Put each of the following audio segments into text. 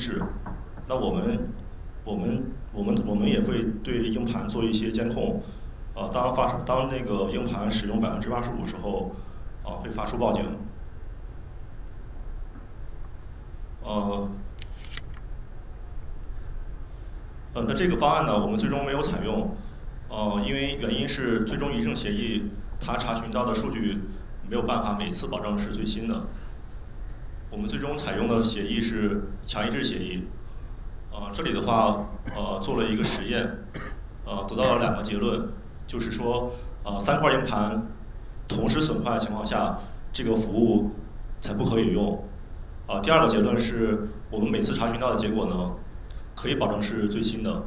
制。那我们我们我们我们也会对硬盘做一些监控。呃，当发生当那个硬盘使用百分之八十五时候，啊，会发出报警。呃，呃，那这个方案呢，我们最终没有采用，呃，因为原因是最终一证协议它查询到的数据没有办法每次保证是最新的。我们最终采用的协议是强一致协议。呃，这里的话，呃，做了一个实验，呃，得到了两个结论，就是说，呃，三块硬盘同时损坏的情况下，这个服务才不可以用。呃，第二个结论是我们每次查询到的结果呢，可以保证是最新的。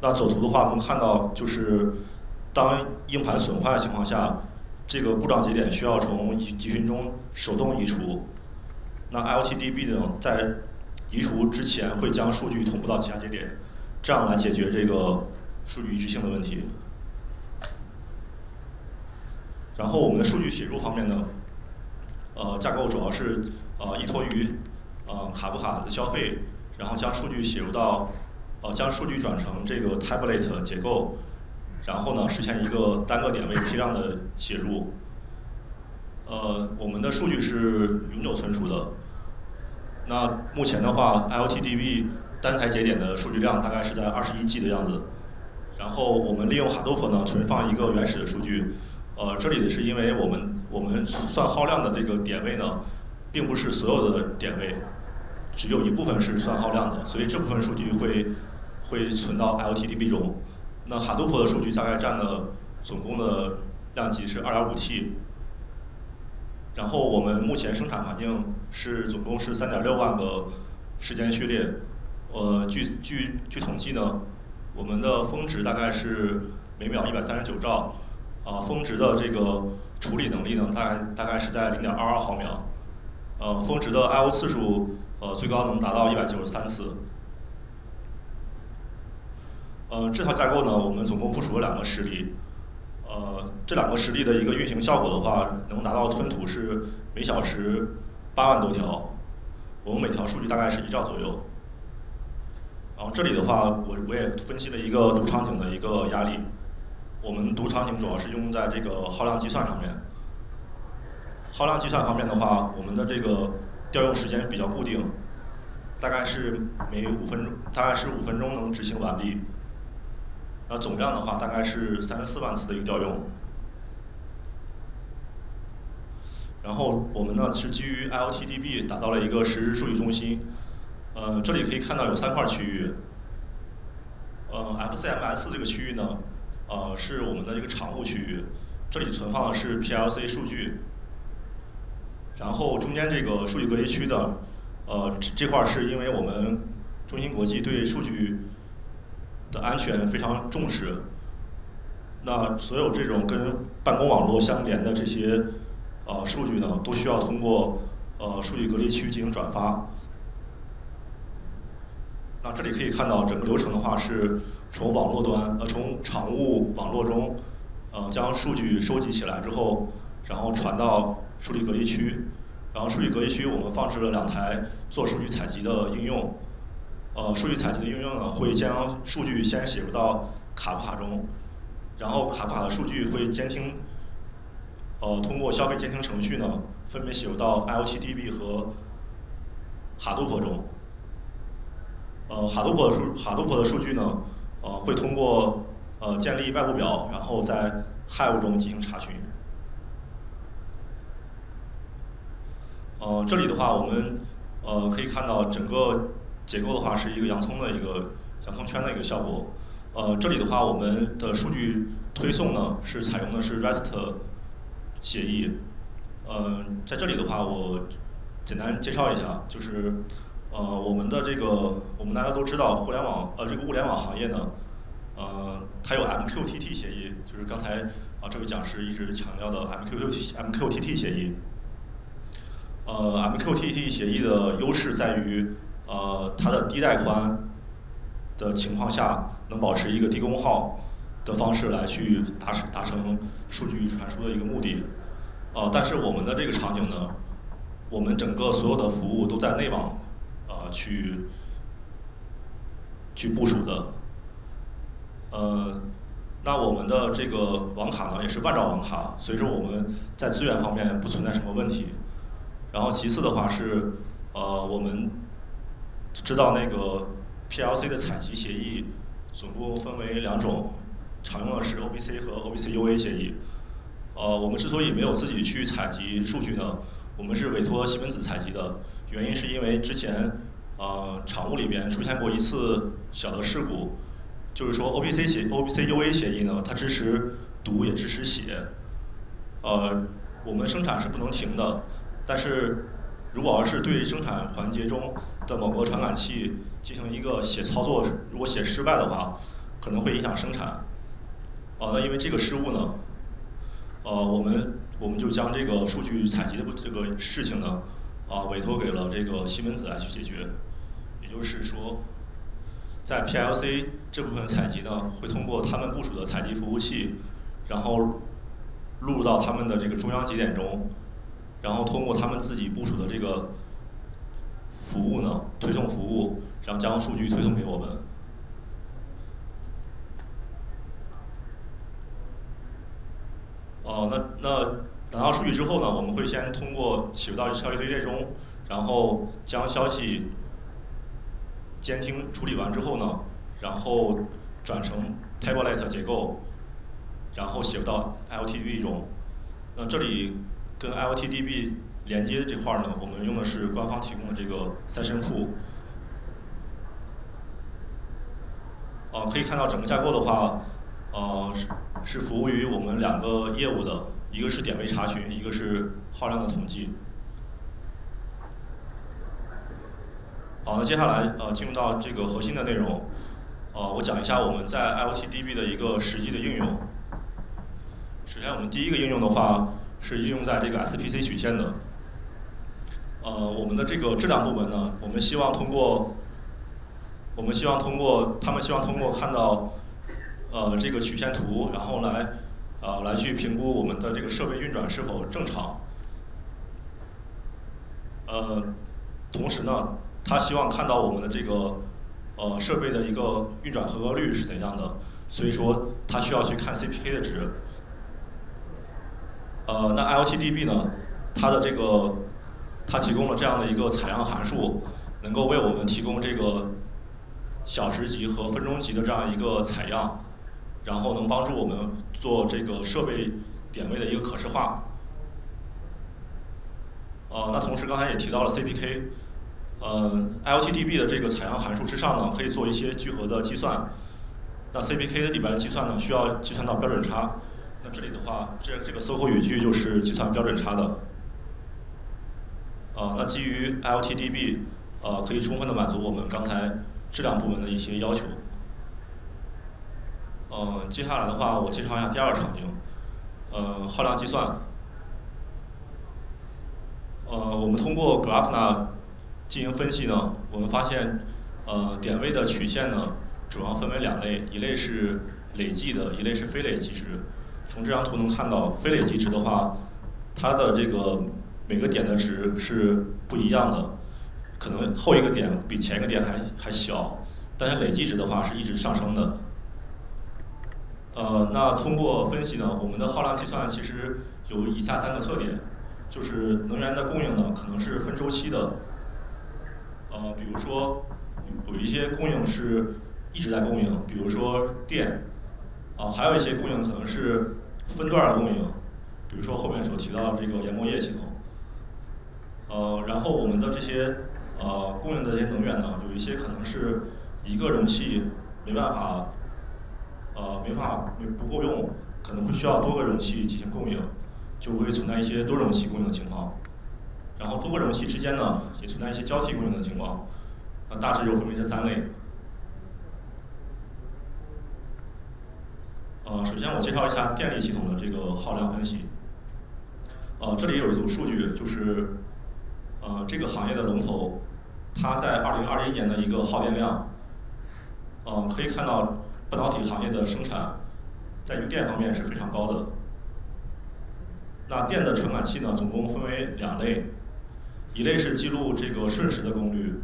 那左图的话能看到，就是当硬盘损坏的情况下，这个故障节点需要从集群中手动移除。那 LTDB 呢，在移除之前会将数据同步到其他节点，这样来解决这个数据一致性的问题。然后我们的数据写入方面呢，呃，架构主要是呃依托于呃卡夫卡的消费，然后将数据写入到呃将数据转成这个 tablet 结构，然后呢实现一个单个点位批量的写入。呃，我们的数据是永久存储的。那目前的话，LTDB 单台节点的数据量大概是在二十一 G 的样子。然后我们利用 Hadoop 呢存放一个原始的数据。呃，这里是因为我们我们算耗量的这个点位呢，并不是所有的点位，只有一部分是算耗量的，所以这部分数据会会存到 LTDB 中。那 Hadoop 的数据大概占的总共的量级是二点五 T。然后我们目前生产环境是总共是三点六万个时间序列，呃，据据据统计呢，我们的峰值大概是每秒一百三十九兆，啊，峰值的这个处理能力呢，大概大概是在零点二二毫秒，呃，峰值的 I/O 次数，呃，最高能达到一百九十三次。呃，这套架构呢，我们总共部署了两个实例。呃，这两个实例的一个运行效果的话，能达到吞吐是每小时八万多条，我们每条数据大概是一兆左右。然后这里的话，我我也分析了一个读场景的一个压力。我们读场景主要是用在这个耗量计算上面。耗量计算方面的话，我们的这个调用时间比较固定，大概是每五分钟，大概是五分钟能执行完毕。那总量的话，大概是三十四万次的一个调用。然后我们呢是基于 LTDB 打造了一个实时数据中心。呃，这里可以看到有三块区域。呃，FCMS 这个区域呢，呃，是我们的一个常务区域，这里存放的是 PLC 数据。然后中间这个数据隔离区的，呃，这块是因为我们中芯国际对数据。的安全非常重视，那所有这种跟办公网络相连的这些呃数据呢，都需要通过呃数据隔离区进行转发。那这里可以看到整个流程的话，是从网络端呃从常务网络中呃将数据收集起来之后，然后传到数据隔离区，然后数据隔离区我们放置了两台做数据采集的应用。呃，数据采集的应用呢，会将数据先写入到卡夫卡中，然后卡夫卡的数据会监听，呃，通过消费监听程序呢，分别写入到 LTDB 和哈杜 p 中。呃，哈杜 p 的数哈杜 p 的数据呢，呃，会通过呃建立外部表，然后在 Hive 中进行查询。呃，这里的话，我们呃可以看到整个。结构的话是一个洋葱的一个洋葱圈的一个效果。呃，这里的话，我们的数据推送呢是采用的是 REST 协议。嗯，在这里的话，我简单介绍一下，就是呃，我们的这个我们大家都知道，互联网呃这个物联网行业呢，呃，它有 MQTT 协议，就是刚才啊这位讲师一直强调的 MQTT MQTT 协议。呃，MQTT 协议的优势在于。呃，它的低带宽的情况下，能保持一个低功耗的方式来去达成达成数据传输的一个目的。呃，但是我们的这个场景呢，我们整个所有的服务都在内网呃去去部署的。呃，那我们的这个网卡呢，也是万兆网卡，所以说我们在资源方面不存在什么问题。然后其次的话是，呃，我们知道那个 PLC 的采集协议总共分为两种，常用的是 OBC 和 OBC UA 协议。呃，我们之所以没有自己去采集数据呢，我们是委托西门子采集的，原因是因为之前呃厂务里边出现过一次小的事故，就是说 OBC 协 OBC UA 协议呢，它支持读也支持写，呃，我们生产是不能停的。但是，如果要是对生产环节中的某个传感器进行一个写操作，如果写失败的话，可能会影响生产。啊，那因为这个失误呢，呃，我们我们就将这个数据采集的这个事情呢，啊，委托给了这个西门子来去解决。也就是说，在 PLC 这部分采集呢，会通过他们部署的采集服务器，然后录入到他们的这个中央节点中。然后通过他们自己部署的这个服务呢，推送服务，然后将数据推送给我们。哦，那那拿到数据之后呢，我们会先通过写入到消息队列中，然后将消息监听处理完之后呢，然后转成 tablelet 结构，然后写入到 LTB 中。那这里。跟 IoTDB 连接这块儿呢，我们用的是官方提供的这个 Session Pool。呃，可以看到整个架构的话，呃，是是服务于我们两个业务的，一个是点位查询，一个是耗量的统计。好，那接下来呃进入到这个核心的内容，呃，我讲一下我们在 IoTDB 的一个实际的应用。首先，我们第一个应用的话。是应用在这个 SPC 曲线的。呃，我们的这个质量部门呢，我们希望通过，我们希望通过，他们希望通过看到，呃，这个曲线图，然后来，呃，来去评估我们的这个设备运转是否正常。呃，同时呢，他希望看到我们的这个，呃，设备的一个运转合格率是怎样的，所以说他需要去看 CPK 的值。呃，那 LTDB 呢？它的这个，它提供了这样的一个采样函数，能够为我们提供这个小时级和分钟级的这样一个采样，然后能帮助我们做这个设备点位的一个可视化。呃，那同时刚才也提到了 CPK，呃，LTDB 的这个采样函数之上呢，可以做一些聚合的计算。那 CPK 里边的计算呢，需要计算到标准差。这里的话，这这个 SOHO 语句就是计算标准差的。呃，那基于 LTDB，呃，可以充分的满足我们刚才质量部门的一些要求。呃，接下来的话，我介绍一下第二个场景，呃，耗量计算。呃，我们通过 Grafana 进行分析呢，我们发现，呃，点位的曲线呢，主要分为两类，一类是累计的，一类是非累计值。从这张图能看到，非累计值的话，它的这个每个点的值是不一样的，可能后一个点比前一个点还还小，但是累计值的话是一直上升的。呃，那通过分析呢，我们的耗量计算其实有以下三个特点，就是能源的供应呢可能是分周期的，呃，比如说有一些供应是一直在供应，比如说电。啊，还有一些供应可能是分段供应，比如说后面所提到的这个研磨液系统。呃，然后我们的这些呃供应的这些能源呢，有一些可能是一个容器没办法，呃，没法没不够用，可能会需要多个容器进行供应，就会存在一些多容器供应的情况。然后多个容器之间呢，也存在一些交替供应的情况。那大致就分为这三类。呃，首先我介绍一下电力系统的这个耗量分析。呃，这里有一组数据，就是呃这个行业的龙头，它在二零二一年的一个耗电量，呃可以看到半导体行业的生产在用电方面是非常高的。那电的传感器呢，总共分为两类，一类是记录这个瞬时的功率，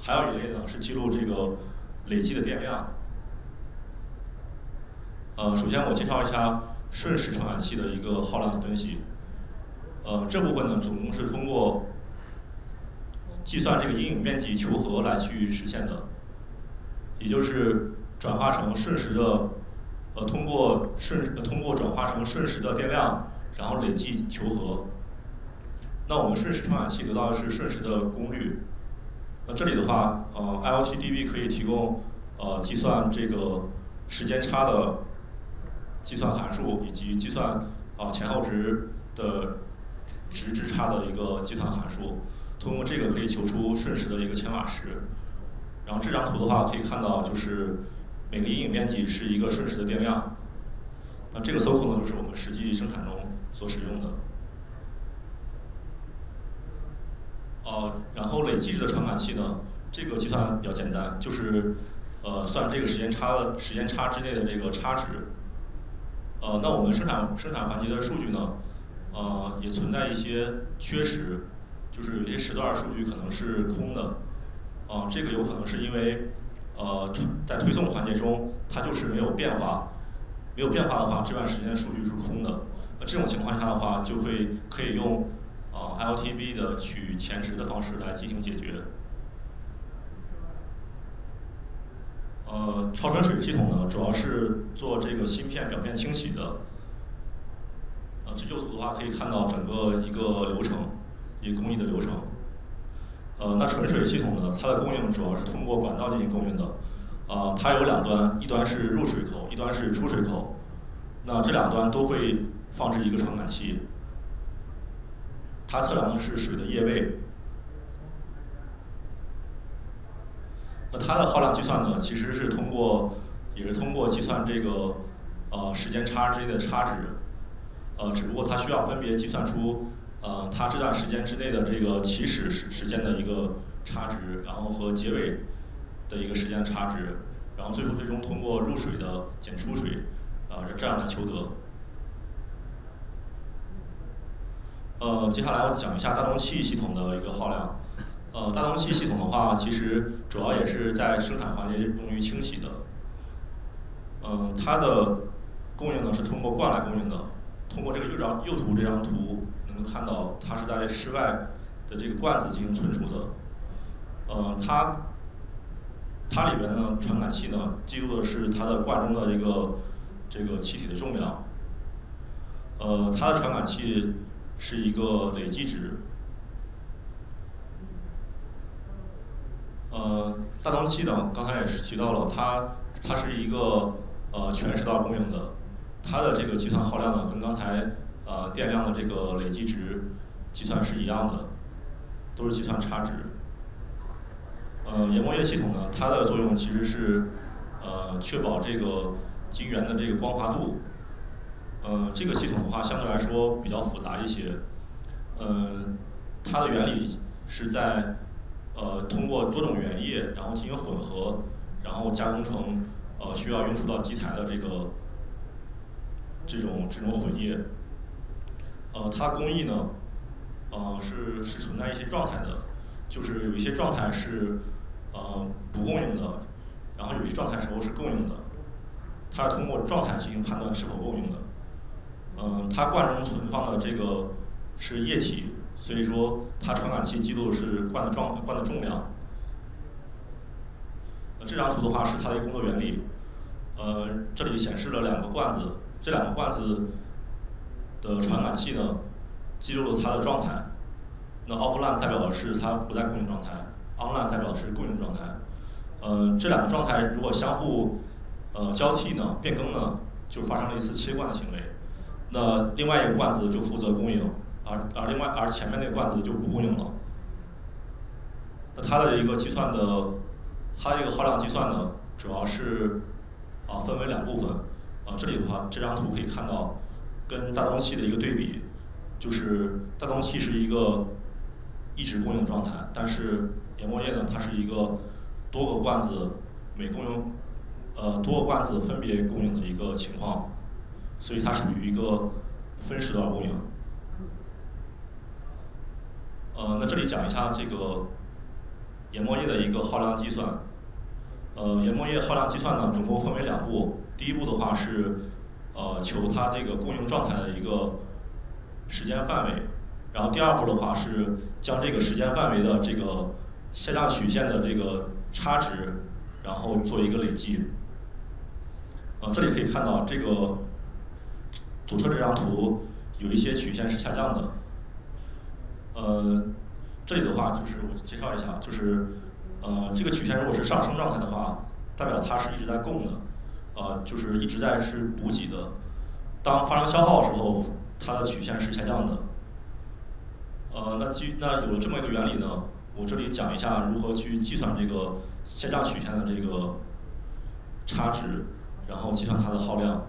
还有一类呢是记录这个累计的电量。呃，首先我介绍一下瞬时传感器的一个耗量的分析。呃，这部分呢总共是通过计算这个阴影面积求和来去实现的，也就是转化成瞬时的，呃，通过瞬通过转化成瞬时的电量，然后累计求和。那我们瞬时传感器得到的是瞬时的功率。那这里的话，呃，IoT-DB 可以提供呃计算这个时间差的。计算函数以及计算啊前后值的值之差的一个计算函数，通过这个可以求出瞬时的一个千瓦时。然后这张图的话可以看到，就是每个阴影面积是一个瞬时的电量。那这个 SOHO 呢，就是我们实际生产中所使用的。呃，然后累计值的传感器呢，这个计算比较简单，就是呃算这个时间差的时间差之内的这个差值。呃，那我们生产生产环节的数据呢，呃，也存在一些缺失，就是有些时段数据可能是空的，呃，这个有可能是因为，呃，在推送环节中它就是没有变化，没有变化的话，这段时间数据是空的，那这种情况下的话，就会可以用呃 LTB 的取前值的方式来进行解决。呃，超纯水系统呢，主要是做这个芯片表面清洗的。呃，这张图的话可以看到整个一个流程，一个工艺的流程。呃，那纯水系统呢，它的供应主要是通过管道进行供应的。啊，它有两端，一端是入水口，一端是出水口。那这两端都会放置一个传感器，它测量的是水的液位。那它的耗量计算呢，其实是通过，也是通过计算这个，呃，时间差之间的差值，呃，只不过它需要分别计算出，呃，它这段时间之内的这个起始时时间的一个差值，然后和结尾的一个时间差值，然后最后最终通过入水的减出水，啊，这样来求得。呃，接下来我讲一下大容器系统的一个耗量。呃，大容器系统的话，其实主要也是在生产环节用于清洗的。嗯，它的供应呢是通过罐来供应的。通过这个右张右图这张图能够看到，它是在室外的这个罐子进行存储的。呃，它它里边呢传感器呢记录的是它的罐中的这个这个气体的重量。呃，它的传感器是一个累计值。呃，大容器呢，刚才也是提到了，它它是一个呃全时段供应的，它的这个计算耗量呢，跟刚才呃电量的这个累计值计算是一样的，都是计算差值。呃，研磨液系统呢，它的作用其实是呃确保这个晶圆的这个光滑度。呃，这个系统的话相对来说比较复杂一些，呃，它的原理是在。呃，通过多种原液，然后进行混合，然后加工成呃需要运输到机台的这个这种这种混液。呃，它工艺呢，呃是是存在一些状态的，就是有一些状态是呃不供应的，然后有些状态时候是供应的。它通过状态进行判断是否供应的。嗯，它罐中存放的这个是液体。所以说，它传感器记录的是罐的重罐的重量。呃，这张图的话是它的一个工作原理。呃，这里显示了两个罐子，这两个罐子的传感器呢，记录了它的状态。那 offline 代表的是它不在供应状态，online 代表的是供应状态。呃，这两个状态如果相互呃交替呢，变更呢，就发生了一次切罐的行为。那另外一个罐子就负责供应。而而另外而前面那个罐子就不供应了。那它的一个计算的，它这个耗量计算呢，主要是啊分为两部分。啊这里的话，这张图可以看到，跟大容器的一个对比，就是大容器是一个一直供应状态，但是研磨液呢，它是一个多个罐子每供应呃多个罐子分别供应的一个情况，所以它属于一个分时段供应。呃，那这里讲一下这个研磨液的一个耗量计算。呃，研磨液耗量计算呢，总共分为两步。第一步的话是，呃，求它这个供应状态的一个时间范围。然后第二步的话是将这个时间范围的这个下降曲线的这个差值，然后做一个累计。呃，这里可以看到这个左侧这张图有一些曲线是下降的。呃，这里的话就是我介绍一下，就是呃这个曲线如果是上升状态的话，代表它是一直在供的，呃就是一直在是补给的。当发生消耗的时候，它的曲线是下降的。呃，那基那有了这么一个原理呢，我这里讲一下如何去计算这个下降曲线的这个差值。然后计算它的耗量，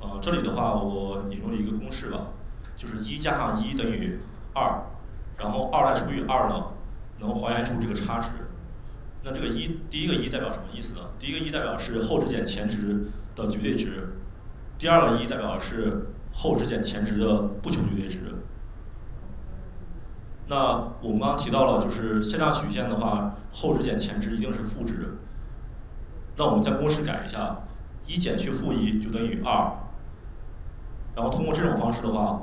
呃，这里的话我引入了一个公式吧，就是一加上一等于二，然后二来除以二呢，能还原出这个差值。那这个一，第一个一代表什么意思呢？第一个一代表是后值减前值的绝对值，第二个一代表是后值减前值的不求绝对值。那我们刚刚提到了，就是下降曲线的话，后值减前值一定是负值。那我们在公式改一下。一减去负一就等于二，然后通过这种方式的话，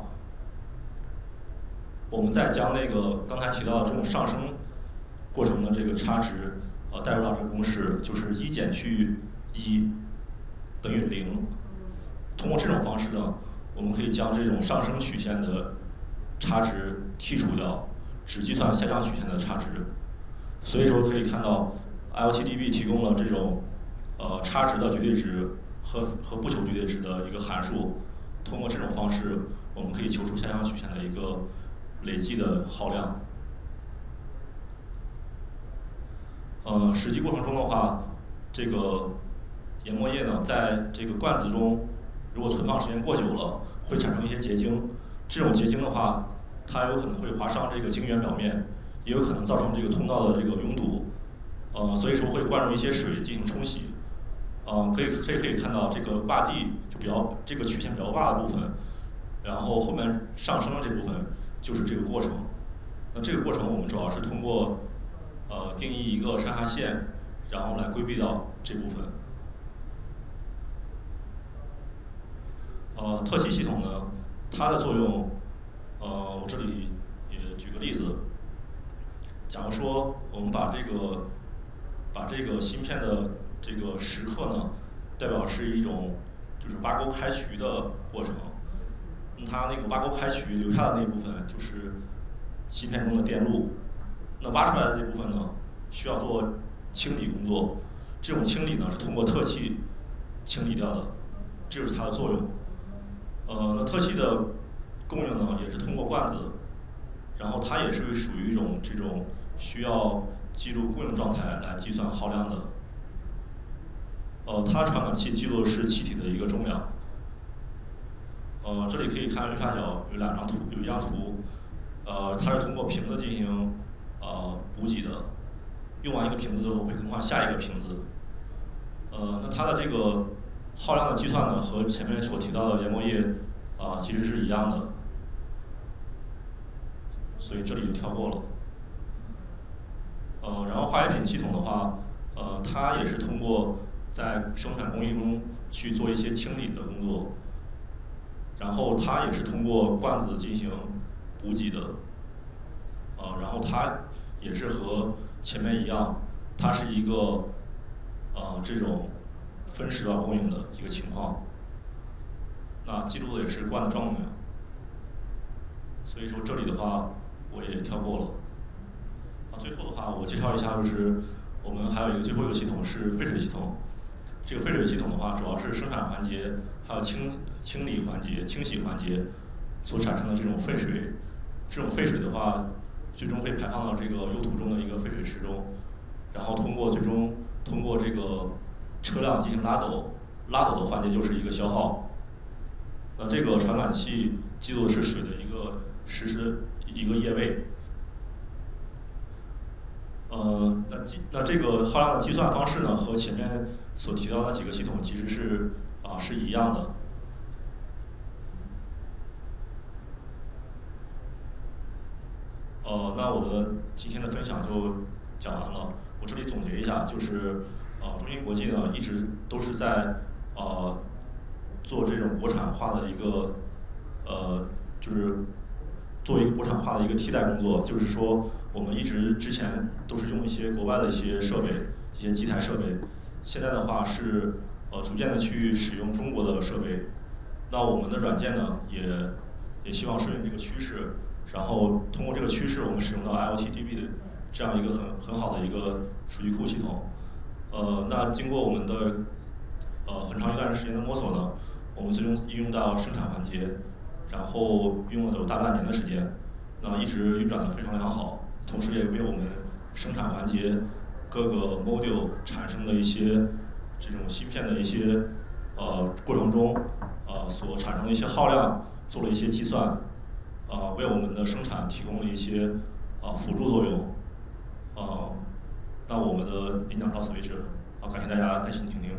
我们再将那个刚才提到的这种上升过程的这个差值，呃，带入到这个公式，就是一减去一等于零。通过这种方式呢，我们可以将这种上升曲线的差值剔除掉，只计算下降曲线的差值。所以说可以看到，LTDB 提供了这种。呃，差值的绝对值和和不求绝对值的一个函数，通过这种方式，我们可以求出下降曲线的一个累计的耗量。呃，实际过程中的话，这个研磨液呢，在这个罐子中，如果存放时间过久了，会产生一些结晶。这种结晶的话，它有可能会划伤这个晶圆表面，也有可能造成这个通道的这个拥堵。呃，所以说会灌入一些水进行冲洗。呃，可以，这可以看到这个洼地就比较这个曲线比较洼的部分，然后后面上升的这部分就是这个过程。那这个过程我们主要是通过呃定义一个上下限，然后来规避到这部分。呃，特气系统呢，它的作用，呃，我这里也举个例子。假如说我们把这个把这个芯片的这个时刻呢，代表是一种就是挖沟开渠的过程。它那个挖沟开渠留下的那部分就是芯片中的电路。那挖出来的这部分呢，需要做清理工作。这种清理呢是通过特气清理掉的，这就是它的作用。呃，那特气的供应呢也是通过罐子，然后它也是属于一种这种需要记录供应状态来计算耗量的。呃，它传感器记录的是气体的一个重量。呃，这里可以看右下角有两张图，有一张图，呃，它是通过瓶子进行呃补给的，用完一个瓶子之后会更换下一个瓶子。呃，那它的这个耗量的计算呢，和前面所提到的研磨液啊其实是一样的，所以这里就跳过了。呃，然后化学品系统的话，呃，它也是通过在生产工艺中去做一些清理的工作，然后它也是通过罐子进行补给的，呃，然后它也是和前面一样，它是一个呃这种分时段供应的一个情况，那记录的也是罐的重量，所以说这里的话我也跳过了，啊，最后的话我介绍一下就是我们还有一个最后一个系统是废水系统。这个废水系统的话，主要是生产环节还有清清理环节、清洗环节所产生的这种废水。这种废水的话，最终会排放到这个油土中的一个废水池中，然后通过最终通过这个车辆进行拉走，拉走的环节就是一个消耗。那这个传感器记录的是水的一个实时一个液位。呃，那计那这个耗量的计算方式呢，和前面。所提到的几个系统其实是啊是一样的。呃，那我的今天的分享就讲完了。我这里总结一下，就是呃，中芯国际呢一直都是在呃做这种国产化的一个呃，就是做一个国产化的一个替代工作。就是说，我们一直之前都是用一些国外的一些设备，一些机台设备，现在的话是呃逐渐的去使用中国的设备。那我们的软件呢，也也希望顺应这个趋势，然后通过这个趋势，我们使用到 IoTDB 的这样一个很很好的一个数据库系统。呃，那经过我们的呃很长一段时间的摸索呢，我们最终应用到生产环节，然后用了有大半年的时间，那一直运转的非常良好，同时也为我们生产环节各个 module 产生的一些这种芯片的一些呃过程中。呃，所产生的一些耗量做了一些计算，啊，为我们的生产提供了一些啊辅助作用，啊，那我们的演讲到此为止，好，感谢大家耐心听听。